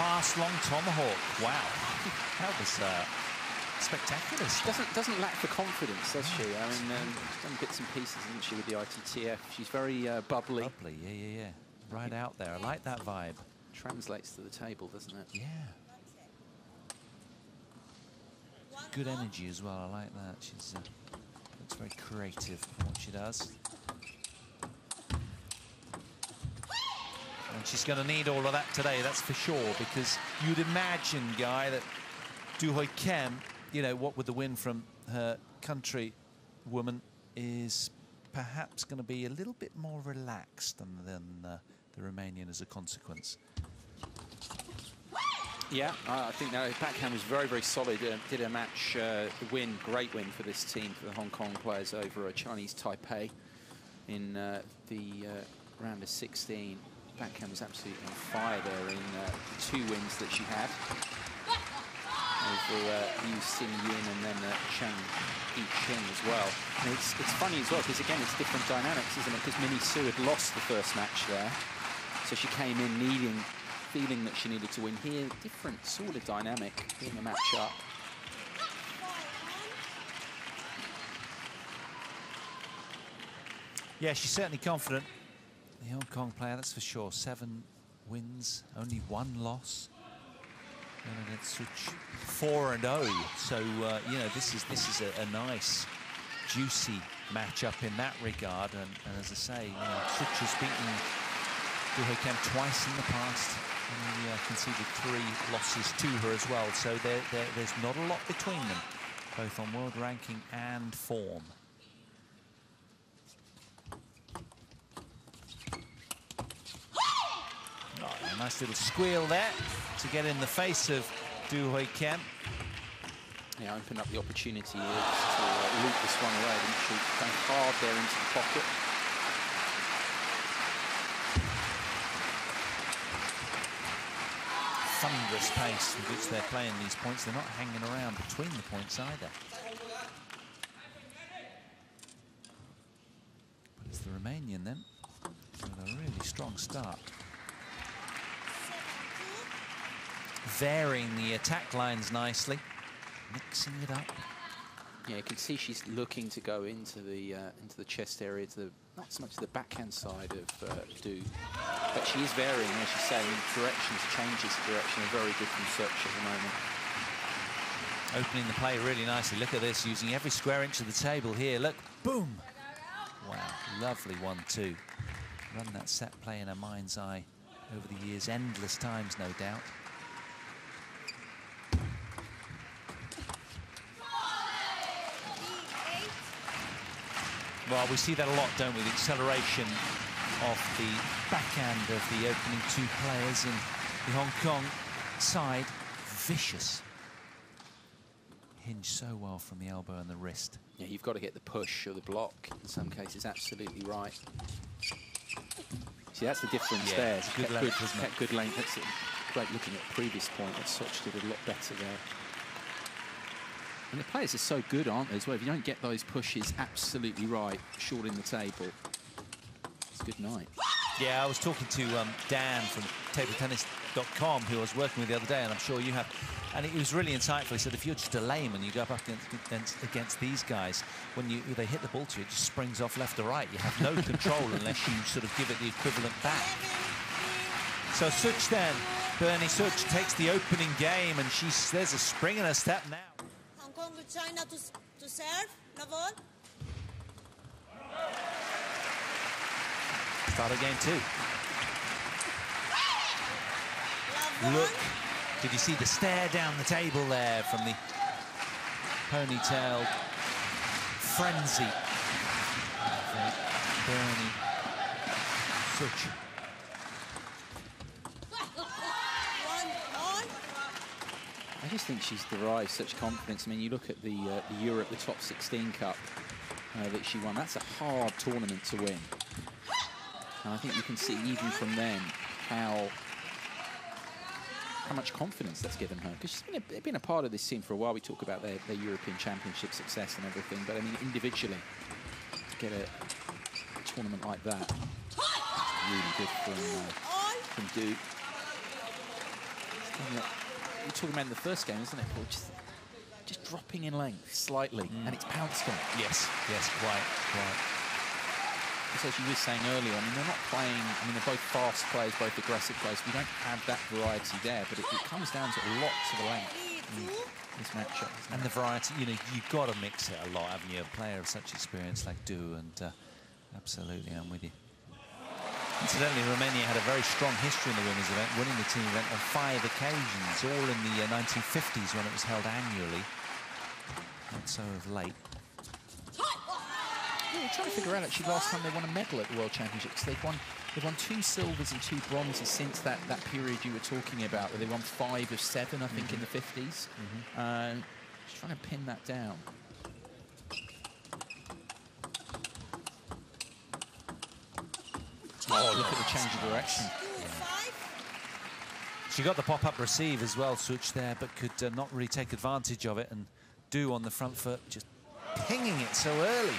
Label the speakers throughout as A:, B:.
A: fast long tomahawk. Wow, that was uh, spectacular.
B: She doesn't doesn't lack for confidence, does she? I mean, um, she's done bits and pieces, isn't she, with the ITTF? She's very uh, bubbly.
A: Bubbly, yeah, yeah, yeah. Right out there. I like that vibe.
B: Translates to the table, doesn't it?
A: Yeah. Good energy as well. I like that. She's uh, looks very creative in what she does. And she's going to need all of that today, that's for sure, because you'd imagine, Guy, that Doo Hoi Kem, you know, what with the win from her country woman, is perhaps going to be a little bit more relaxed than, than uh, the Romanian as a consequence.
B: Yeah, I think that backhand was very, very solid. Uh, did a match, uh, win, great win for this team, for the Hong Kong players over a Chinese Taipei in uh, the uh, round of 16 backhand was absolutely on fire there in uh, the two wins that she had over uh, Yu Sin Yin and then uh, Chang Yi Ching as well. And it's, it's funny as well because again it's different dynamics, isn't it? Because Minnie Soo had lost the first match there, so she came in needing, feeling that she needed to win. Here, different sort of dynamic, in the match up.
A: Yeah, she's certainly confident. The Hong Kong player, that's for sure. Seven wins, only one loss. And it's four and oh. So uh, you know this is this is a, a nice, juicy matchup in that regard. And, and as I say, you know, Szocs has beaten Doo Hoi twice in the past. And he uh, conceded three losses to her as well. So there, there, there's not a lot between them, both on world ranking and form. Nice little squeal there to get in the face of Doo Hoi Kem.
B: Yeah, opened up the opportunity here to uh, loop this one away, didn't she? Going hard there into the pocket.
A: Thunderous pace with which they're playing these points. They're not hanging around between the points either. But it's the Romanian then, with a really strong start. varying the attack lines nicely, mixing it up.
B: Yeah, you can see she's looking to go into the uh, into the chest area, to the not so much the backhand side of uh, Doo, but she is varying, as you say, directions, changes the direction. A very good from Szocs at the moment.
A: Opening the play really nicely. Look at this, using every square inch of the table here. Look, boom! Wow, lovely one-two. Run that set play in her mind's eye over the years, endless times, no doubt. Well, we see that a lot, don't we? The acceleration of the backhand of the opening two players and the Hong Kong side. Vicious. Hinge so well from the elbow and the wrist.
B: Yeah, you've got to get the push or the block. In some cases, absolutely right. See, that's the difference
A: yeah,
B: there.
A: It's good length, good?
B: Good length. That's it. Great looking at the previous point. That Szocs did a lot better there. And the players are so good, aren't they, as well? If you don't get those pushes absolutely right, short in the table, it's a good night.
A: Yeah, I was talking to um, Dan from tabletennis.com, who I was working with the other day, and I'm sure you have. And it was really insightful. He said, if you're just a layman, you go up against, against, these guys, when you they hit the ball to you, it just springs off left or right. You have no control unless you sort of give it the equivalent back. So Szocs then, Bernie Szocs takes the opening game, and she's there's a spring in her step now. China to, to serve. Lavon. Start of game two. Look, did you see the stare down the table there from the ponytail frenzy Bernie Szocs.
B: I just think she's derived such confidence. I mean, you look at the, uh, the Europe, the top 16 cup uh, that she won. That's a hard tournament to win. And I think you can see even from then how how much confidence that's given her. Because she's been a, been a part of this team for a while. We talk about their, their European Championship success and everything. But I mean, individually, to get a, a tournament like that, really good from, uh, from Doo You're talking about in the first game, isn't it? Paul? Just, just dropping in length slightly, mm. and it's pounced on.
A: Yes, yes, quite, quite.
B: As you were saying earlier, I mean, they're not playing, I mean, they're both fast players, both aggressive players. We don't have that variety there, but it, it comes down to lots of length. Mm this matchup.
A: And the variety, you know, you've got to mix it a lot, haven't you? A player of such experience like Doo, and uh, absolutely, I'm with you. Incidentally, Romania had a very strong history in the women's event, winning the team event on five occasions, all in the uh, 1950s when it was held annually. Not so of late.
B: Yeah, we're trying to figure out actually last time they won a medal at the World Championships. They've won they've won two silvers and two bronzes since that, that period you were talking about, where they won five of seven, I think, mm -hmm. in the 50s. Mm -hmm. uh, just trying to pin that down. Oh, look at the change of direction.
A: She got the pop-up receive as well, switch there, but could uh, not really take advantage of it. And Doo on the front foot, just pinging it so early.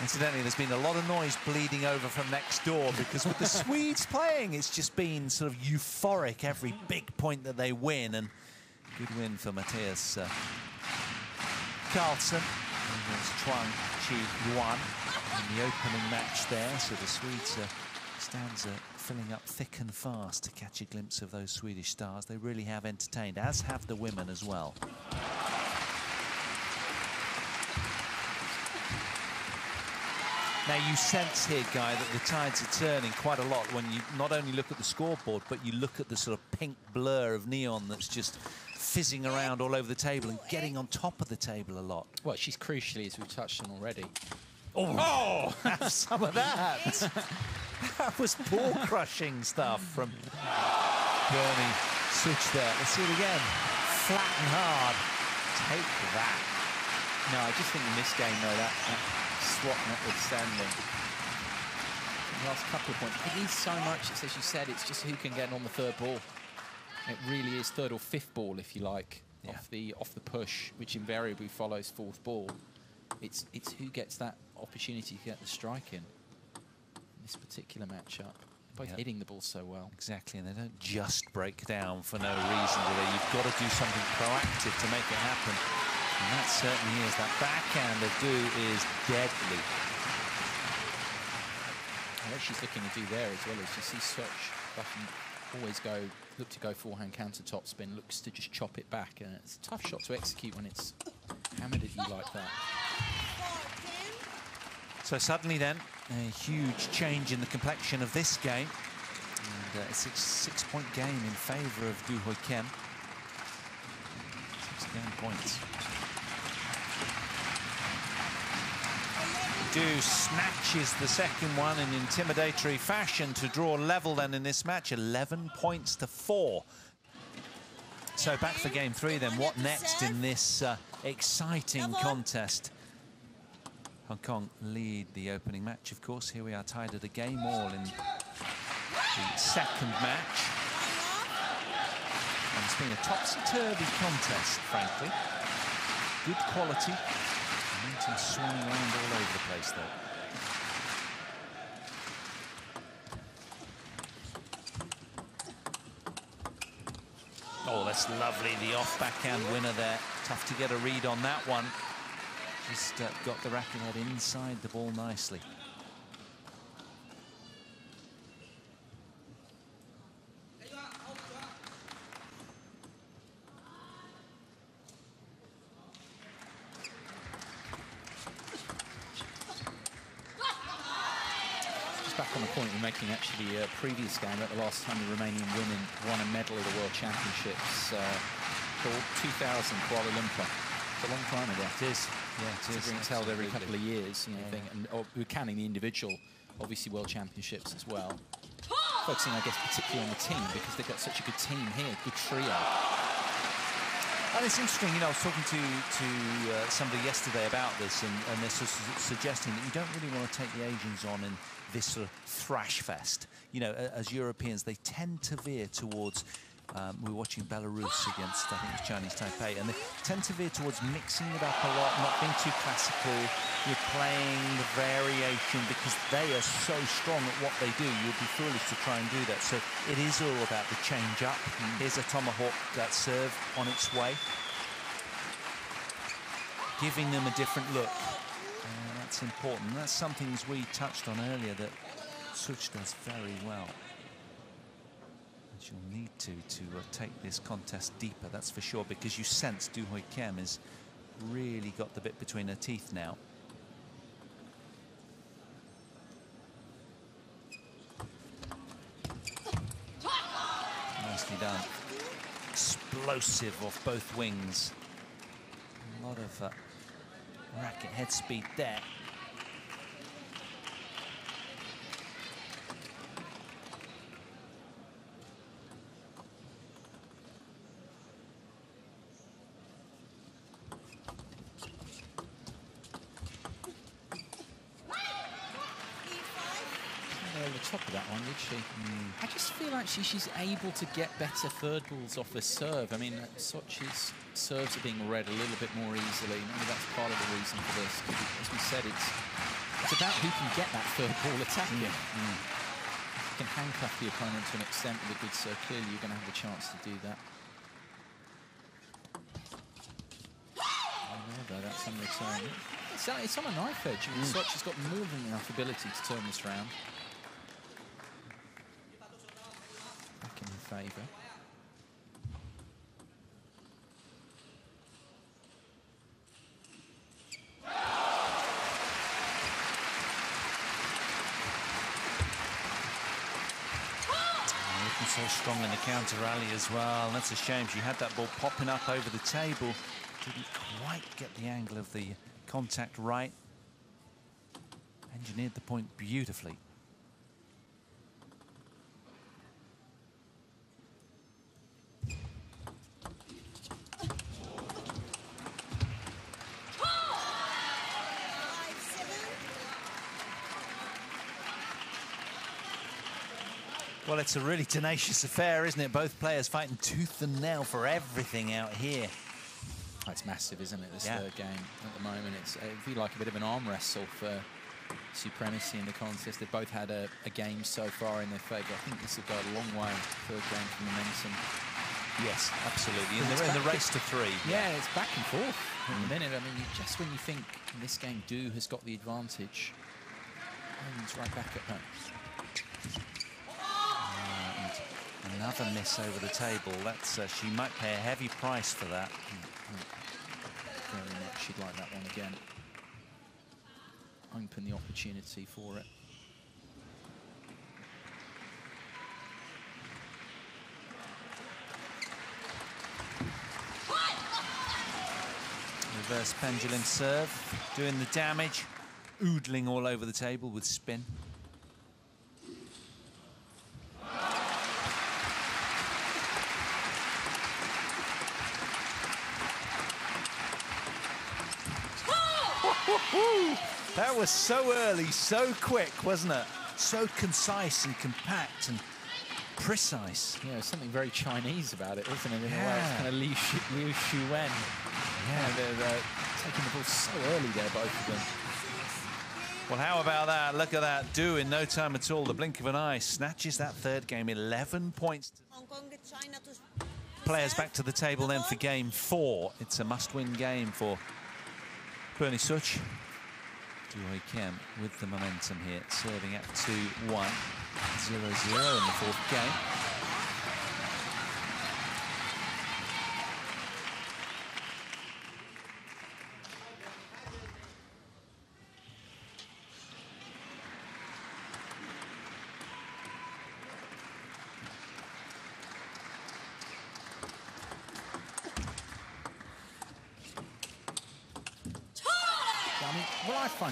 A: Incidentally, there's been a lot of noise bleeding over from next door because with the Swedes playing, it's just been sort of euphoric every big point that they win. And good win for Mattias uh, Karlsson against Chuang Chi Yuan in the opening match there. So the Swedes uh, stands are filling up thick and fast to catch a glimpse of those Swedish stars. They really have entertained, as have the women as well. Now you sense here, Guy, that the tides are turning quite a lot when you not only look at the scoreboard, but you look at the sort of pink blur of neon that's just fizzing around all over the table and getting on top of the table a lot.
B: Well, she's crucially, as we've touched on already.
A: Oh, oh have some of that. that was ball-crushing stuff from Bernie Szocs there. Let's see it again. Flat and hard. Take that.
B: No, I just think in this game, though, that, that swat notwithstanding, the last couple of points, it needs so much. It's as you said, it's just who can get on the third ball. It really is third or fifth ball, if you like, yeah. off the off the push, which invariably follows fourth ball. It's it's who gets that opportunity to get the strike in. in this particular matchup, both hitting the ball so well.
A: Exactly, and they don't just break down for no reason, do they? You've got to Doo something proactive to make it happen. And that certainly is. That backhand of do is deadly.
B: What she's looking to do there as well is you see such button always go, look to go forehand counter top spin, looks to just chop it back. And it's a tough shot to execute when it's hammered at you like that.
A: So suddenly then, a huge change in the complexion of this game. And uh, a six-point six game in favour of Doo Hoi Kem. Six game points. Snatches the second one in intimidatory fashion to draw level then in this match, 11 points to four. So back for game three then, what next in this uh, exciting contest? Hong Kong lead the opening match, of course. Here we are tied at a game all in the second match. And it's been a topsy-turvy contest, frankly. Good quality, Around all over the place. Oh, that's lovely. The off backhand winner there. Tough to get a read on that one. Just uh, got the racket head inside the ball nicely.
B: making actually a previous game at the last time the Romanian women won a medal at the World Championships uh, called 2000 Kuala Lumpur. It's a long time ago.
A: It is. Yeah, it is.
B: It's held every couple of years, you know, yeah. thing. And oh, we're counting the individual, obviously World Championships as well. Focusing, I guess, particularly on the team because they've got such a good team here, good trio.
A: It's interesting, you know, I was talking to to uh, somebody yesterday about this, and, and they're of suggesting that you don't really want to take the Asians on in this sort of thrash fest. You know, as Europeans, they tend to veer towards Um, we were watching Belarus against, I think Chinese Taipei, and they tend to veer towards mixing it up a lot, not being too classical. You're playing the variation because they are so strong at what they do. You'd be foolish to try and do that. So it is all about the change up. Mm. Here's a tomahawk that serve on its way, giving them a different look. And that's important. That's something as we touched on earlier that Szocs does very well And you'll need to to uh, take this contest deeper, that's for sure, because you sense Doo Hoi Kem has really got the bit between her teeth now. Explosive off both wings. A lot of uh, racket head speed there.
B: Actually she's able to get better third balls off her serve. I mean, Szocs's serves are being read a little bit more easily. Maybe that's part of the reason for this. As we said, it's it's about who can get that third ball attacking. Mm. Mm. You can handcuff the opponent to an extent with a good serve, clearly you're going to have a chance to do that. However, that's on return. It's, it's on a knife edge. Mm. Szocs's got more than enough ability to turn this round.
A: Looking so strong in the counter rally as well. That's a shame. She had that ball popping up over the table. Didn't quite get the angle of the contact right. Engineered the point beautifully. Well, it's a really tenacious affair, isn't it? Both players fighting tooth and nail for everything out here.
B: Oh, it's massive, isn't it, this yeah. third game at the moment? It's, it feels like a bit of an arm wrestle for supremacy in the contest. They've both had a, a game so far in their favour. I think this will go a long way, third game for momentum.
A: Yes, absolutely. And they're in the race to three.
B: Yeah, it's back and forth mm. in a minute. I mean, just when you think in this game Doo has got the advantage, it's right back at home.
A: Another miss over the table. That's uh, She might pay a heavy price for that.
B: Very much she'd like that one again. Open the opportunity for it.
A: Reverse pendulum serve, doing the damage, oodling all over the table with spin. That was so early, so quick, wasn't it? So concise and compact and precise.
B: Yeah, something very Chinese about it, wasn't it? In yeah. a way, it's kind of Liu, Shu, Liu Shiwen. Yeah, they're, uh, taking the ball so early there, both of them.
A: Well, how about that? Look at that. Doo in no time at all, the blink of an eye, snatches that third game, 11 points. Players back to the table then for game four. It's a must-win game for Bernie Szocs. Doo Hoi Kem with the momentum here, serving at 2-1, 0-0 in the fourth game.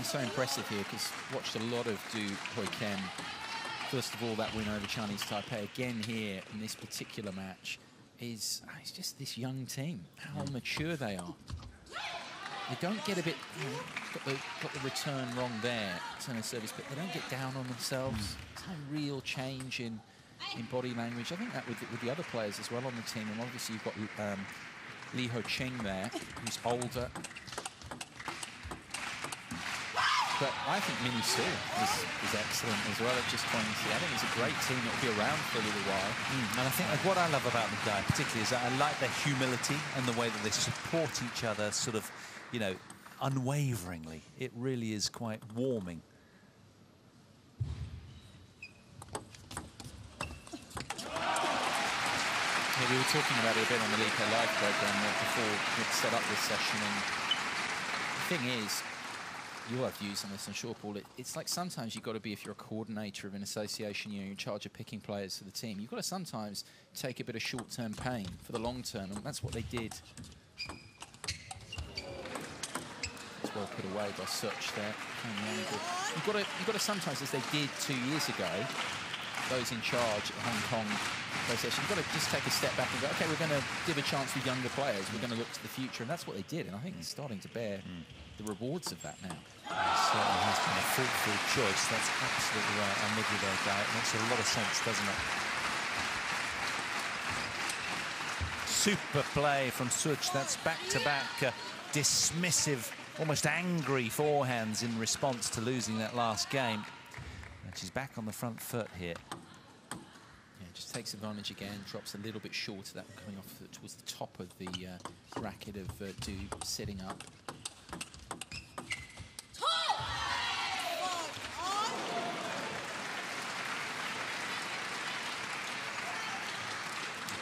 B: Find so impressive here because watched a lot of Doo Hoi Kem. First of all, that win over Chinese Taipei again here in this particular match is it's just this young team, how mm. mature they are. They don't get a bit, you know, got the, got the return wrong there, turn of service, but they don't get down on themselves. Mm. There's no real change in in body language. I think that with, with the other players as well on the team. And obviously you've got um, Lee Ho Ching there, who's older. But I think Minnie Soo is, is excellent as well at just 20. I think it's a great team that will be around for a little while.
A: Mm. And I think like, what I love about the guy particularly is that I like their humility and the way that they support each other sort of, you know, unwaveringly. It really is quite warming.
B: Yeah, we were talking about it a bit on the Li Pei Live program before we set up this session. And the thing is, you have views on this, I'm sure, Paul. It, it's like sometimes you've got to be, if you're a coordinator of an association, you know, you're in charge of picking players for the team, you've got to sometimes take a bit of short-term pain for the long term, and that's what they did. It's well put away by Szocs there. You've got to, you've got to sometimes, as they did two years ago, those in charge at Hong Kong PlayStation, you've got to just take a step back and go, okay, we're going to give a chance to younger players. We're going to look to the future, and that's what they did. And I think it's starting to bear mm. the rewards of that now.
A: It certainly has been a fruitful choice. That's absolutely right. I'm with you there, Guy. It makes a lot of sense, doesn't it? Super play from Szocs. That's back-to-back -back, uh, dismissive, almost angry forehands in response to losing that last game. And she's back on the front foot here
B: just takes advantage again, drops a little bit short of that coming off towards the top of the uh, racket of uh, Doo sitting up.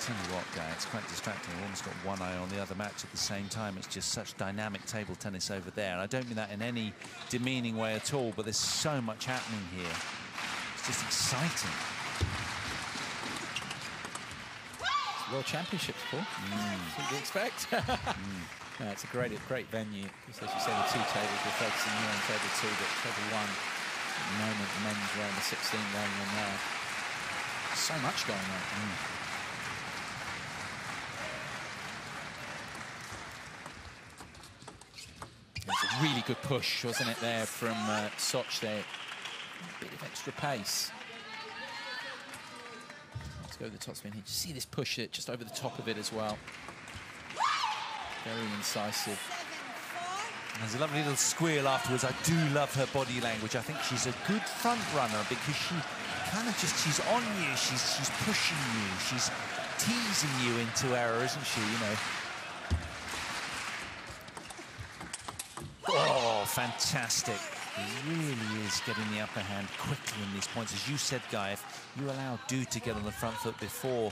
A: tell you what, Guy, it's quite distracting. I've almost got one eye on the other match at the same time. It's just such dynamic table tennis over there. And I don't mean that in any demeaning way at all, but there's so much happening here. It's just exciting.
B: World Championships, Paul. Mm. What do you expect? mm. no, it's a great, great venue. Just as you say, the two tables, we're focusing here on table two, but table one, at the moment, the men's round the 16 going on there. So much going on. Mm. It was a really good push, wasn't it, there from uh, Szocs there. A bit of extra pace go the top spin here. Just see this push it just over the top of it as well. Very incisive.
A: There's a lovely little squeal afterwards. I do love her body language. I think she's a good front runner because she kind of just, she's on you. She's, she's pushing you. She's teasing you into error, isn't she? You know. Oh, fantastic. He really is getting the upper hand quickly in these points. As you said, Guy, if you allow Doo to get on the front foot before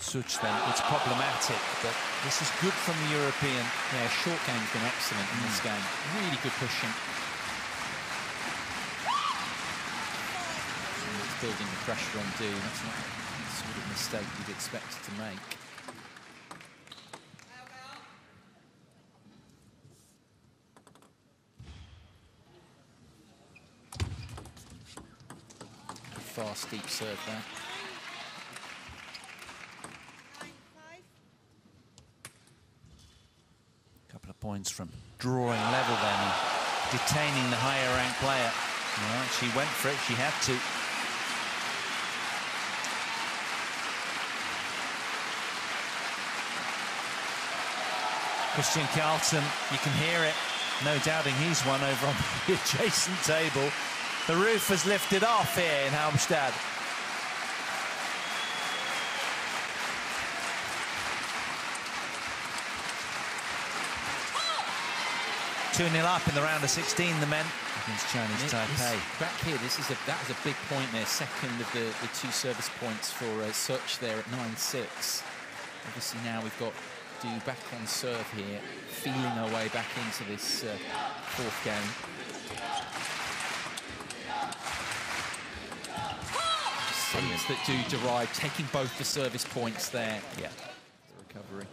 A: Szocs, then it's problematic. But this is good from the European.
B: Yeah, short game's been excellent in this mm. game. Really good pushing. It's building the pressure on Doo. That's not the sort of mistake you'd expect to make. Fast, deep serve there.
A: Couple of points from drawing level then and detaining the higher ranked player. Well, she went for it, she had to. Kristian Karlsson, you can hear it. No doubting he's one over on the adjacent table. The roof has lifted off here in Halmstad. Two 0 up in the round of 16. The men against Chinese Taipei.
B: Back here, this is a that was a big point there. Second of the, the two service points for uh, Szocs there at 9-6. Obviously now we've got Doo back on serve here, feeling our way back into this uh, fourth game. Points that do derive, taking both the service points there.
A: Yeah.
B: The recovery.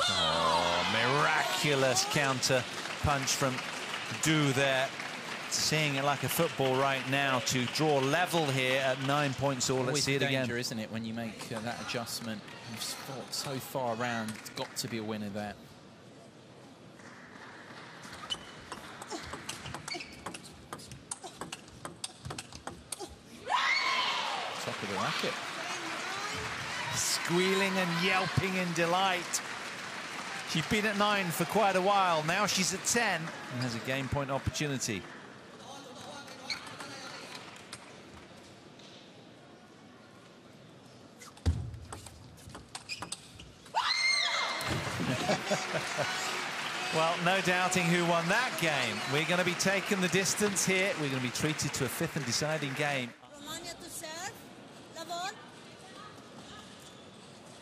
A: Oh, miraculous counter punch from Doo there. Seeing it like a football right now to draw level here at nine points all. Let's see it
B: danger,
A: again.
B: isn't it, when you make uh, that adjustment? You've fought so far around. It's got to be a winner there. Like it.
A: Squealing and yelping in delight. She's been at nine for quite a while. Now she's at 10 and has a game point opportunity. well, no doubting who won that game. We're going to be taking the distance here. We're going to be treated to a fifth and deciding game.
C: Romania to serve. Lavon.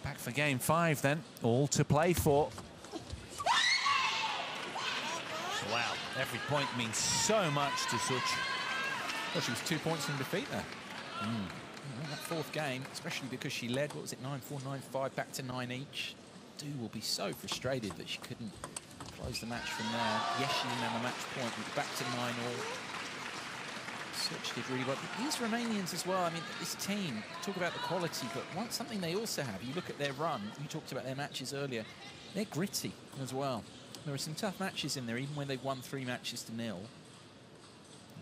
A: Back for game five then. All to play for. Wow, every point means so much to Szocs.
B: Well, she was two points in defeat there. Mm. That fourth game, especially because she led, what was it, 9-4, 9-5, back to 9 each. Doo will be so frustrated that she couldn't close the match from there. Yes, she didn't have a match point, back to 9 all. Szocs did really well. These Romanians as well, I mean, this team, talk about the quality, but one, something they also have, you look at their run, you talked about their matches earlier, they're gritty as well. There are some tough matches in there, even when they've won three matches to nil.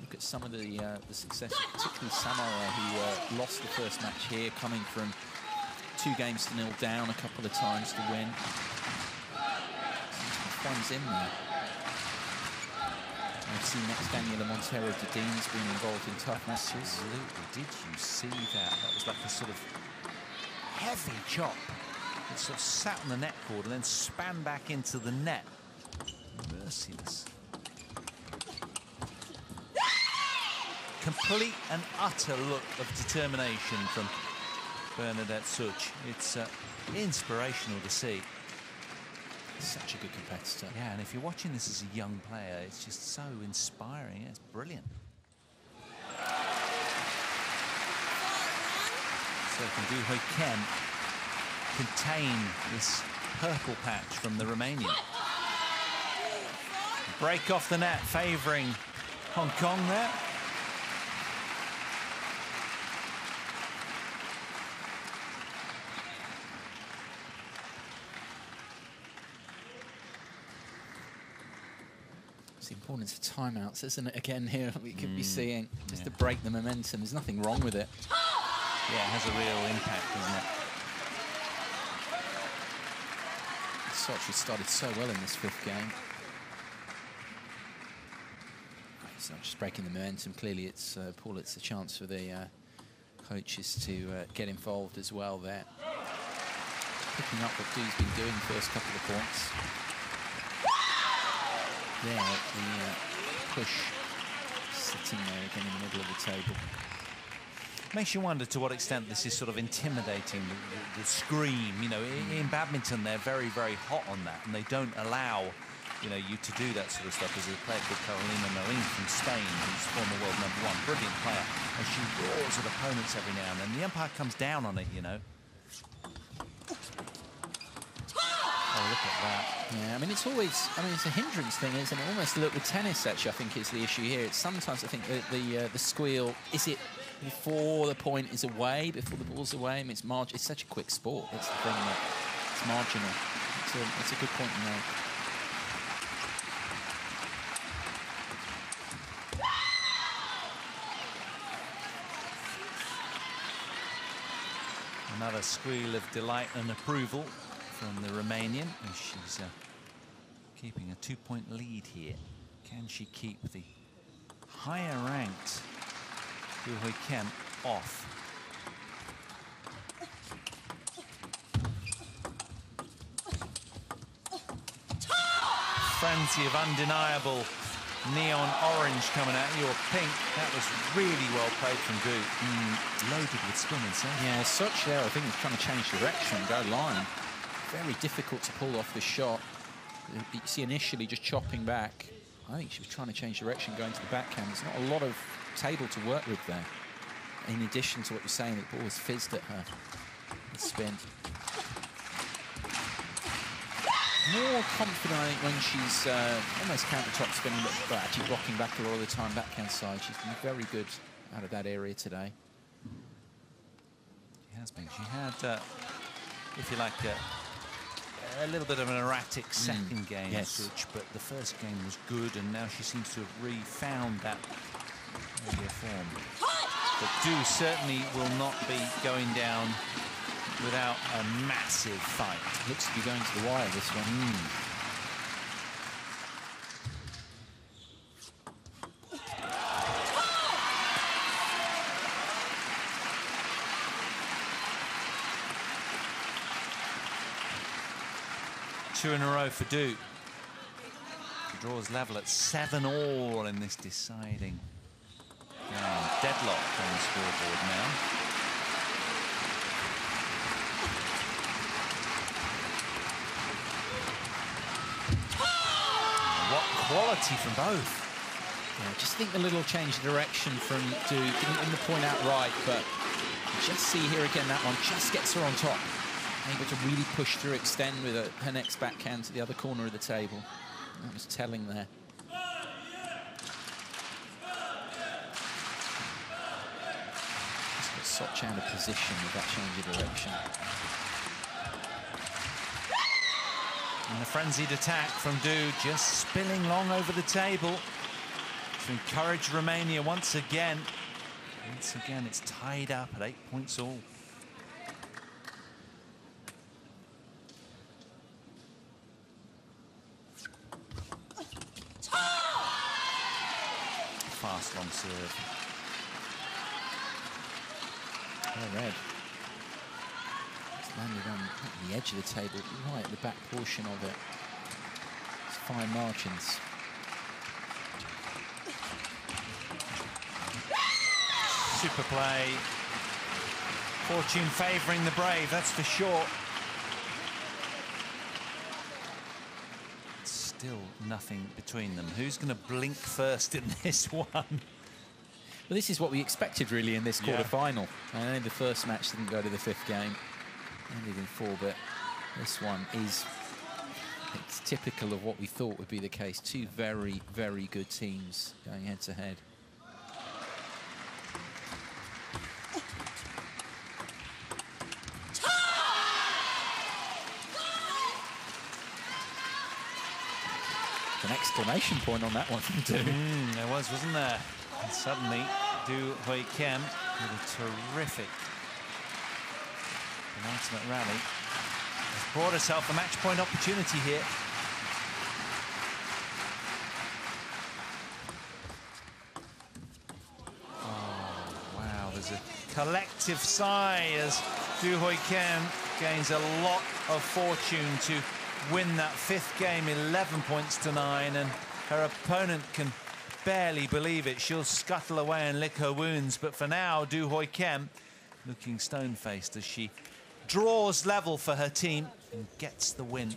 B: Look at some of the uh, the success, particularly Samara, who uh, lost the first match here, coming from two games to nil down a couple of times to win. Some in there. I've seen next Daniela Monteiro-Dodean's been involved in tough matches.
A: Absolutely. Did you see that? That was like a sort of heavy chop. It sort of sat on the net cord and then span back into the net. Merciless. Complete and utter look of determination from Bernadette Szocs. It's uh, inspirational to see.
B: Such a good competitor.
A: Yeah, and if you're watching this as a young player, it's just so inspiring. It's brilliant. So can Hoi Kem contain this purple patch from the Romanian. Break off the net, favouring Hong Kong there.
B: It's the importance timeouts, isn't it? Again, here we could be
A: Mm,
B: seeing just to break the momentum. There's nothing wrong with it.
A: Yeah, it has a real impact, doesn't it?
B: Szocs started so well in this fifth game. It's not just breaking the momentum. Clearly, it's uh, Paul. It's a chance for the uh, coaches to uh, get involved as well there. Picking up what Doo's been doing first couple of points. There, the uh, push sitting there again in the middle of the table.
A: Makes you wonder to what extent this is sort of intimidating, the, the, the scream. You know, in, in badminton, they're very, very hot on that, and they don't allow, you know, you to do that sort of stuff. As a player called Carolina Marin from Spain, who's former world number one, brilliant player, and she roars at opponents every now and then. The umpire comes down on it, you know. Look at that.
B: Yeah, I mean, it's always, I mean, it's a hindrance thing, isn't it? Almost a look with tennis, actually, I think is the issue here. It's sometimes, I think, the the, uh, the squeal, is it before the point is away, before the ball's away? I mean, it's, marg- it's such a quick sport. That's the thing, that it's marginal. It's a, it's a good point to make.
A: Another squeal of delight and approval from the Romanian. as She's uh, keeping a two-point lead here. Can she keep the higher-ranked Doo Hoi Kem off? Frenzy of undeniable neon orange coming out. Your pink. That was really well played from Doo. Mm, loaded with spin and serve.
B: Yeah, Szocs there, I think he's trying to change direction, go line. Very difficult to pull off this shot. You see initially just chopping back. I think she was trying to change direction, going to the backhand. There's not a lot of table to work with there. In addition to what you're saying, the ball has fizzed at her. The spin. More confident, I think, when she's uh, almost countertop spinning, but, but actually blocking back a lot of the time backhand side. She's been very good out of that area today.
A: She has been. She had, uh, if you like, uh, a little bit of an erratic second game,
B: yes.
A: Szocs, but the first game was good, and now she seems to have re-found that form. But Doo certainly will not be going down without a massive fight.
B: Looks to be going to the wire, this one.
A: Mm. Two in a row for Doo. Draws level at seven all in this deciding. Deadlock on the scoreboard now. What quality from both.
B: Yeah, just think a little change of direction from Duke. Didn't the point out right, but just see here again that one just gets her on top. Able to really push through, extend with a, her next backhand to the other corner of the table. That was telling there. Just got Szocs out of position with that change of direction.
A: And the frenzied attack from Doo just spilling long over the table to encourage Romania once again. Once again, it's tied up at eight points all. Fast long serve.
B: Well read. It's landed on the edge of the table, right at the back portion of it. It's fine margins.
A: Super play. Fortune favouring the brave, that's for sure. Still nothing between them. Who's going to blink first in this one?
B: Well, this is what we expected, really, in this
A: Yeah.
B: quarter-final. I know the first match didn't go to the fifth game. Ended in four, but this one is... It's typical of what we thought would be the case. Two very, very good teams going head-to-head. An exclamation point on that one from.
A: Mm, there was, wasn't there? And suddenly, Doo Hoi Kem with a terrific penultimate rally has brought herself a match point opportunity here. Oh, wow, there's a collective sigh as Doo Hoi Kem gains a lot of fortune to win that fifth game 11 points to nine and her opponent can barely believe it. She'll scuttle away and lick her wounds. But for now Doo Hoi Kem looking stone-faced as she draws level for her team and gets the win